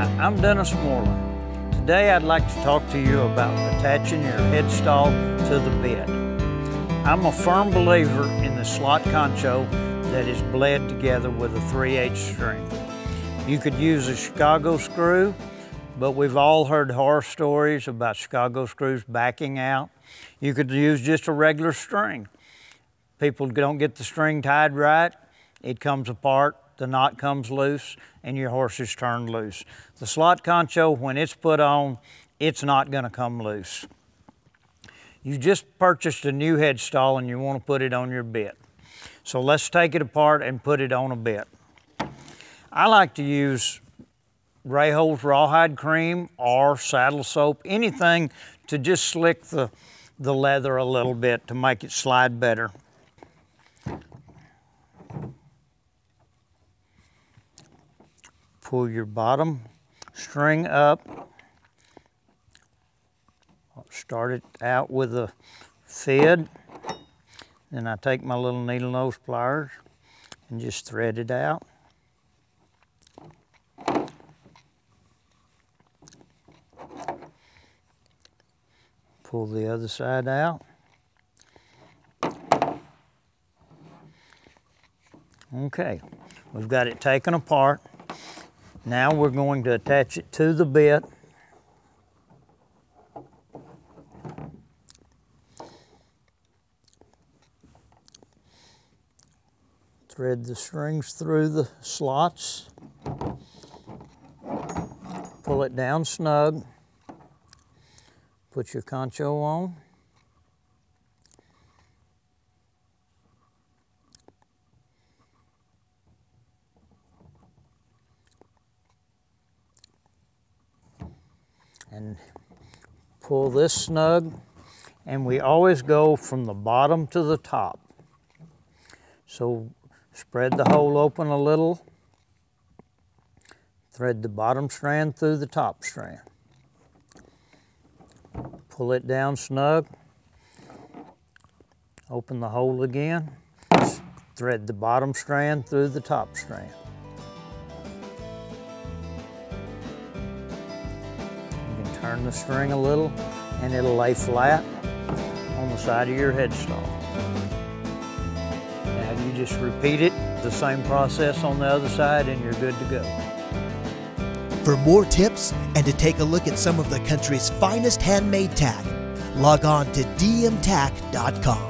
I'm Dennis Moreland. Today I'd like to talk to you about attaching your headstall to the bed. I'm a firm believer in the slot concho that is bled together with a 3 8 string. You could use a Chicago screw, but we've all heard horror stories about Chicago screws backing out. You could use just a regular string. People don't get the string tied right, it comes apart, the knot comes loose, and your horse is turned loose. The slot concho, when it's put on, it's not gonna come loose. You just purchased a new head stall and you wanna put it on your bit. So let's take it apart and put it on a bit. I like to use Rahals Rawhide Cream or saddle soap, anything to just slick the, the leather a little bit to make it slide better. Pull your bottom string up. Start it out with a fid. Then I take my little needle nose pliers and just thread it out. Pull the other side out. Okay, we've got it taken apart. Now we're going to attach it to the bit. Thread the strings through the slots. Pull it down snug. Put your concho on. And pull this snug and we always go from the bottom to the top. So spread the hole open a little, thread the bottom strand through the top strand. Pull it down snug, open the hole again, thread the bottom strand through the top strand. Turn the string a little and it'll lay flat on the side of your headstall. Now you just repeat it, the same process on the other side and you're good to go. For more tips and to take a look at some of the country's finest handmade tack, log on to dmtack.com.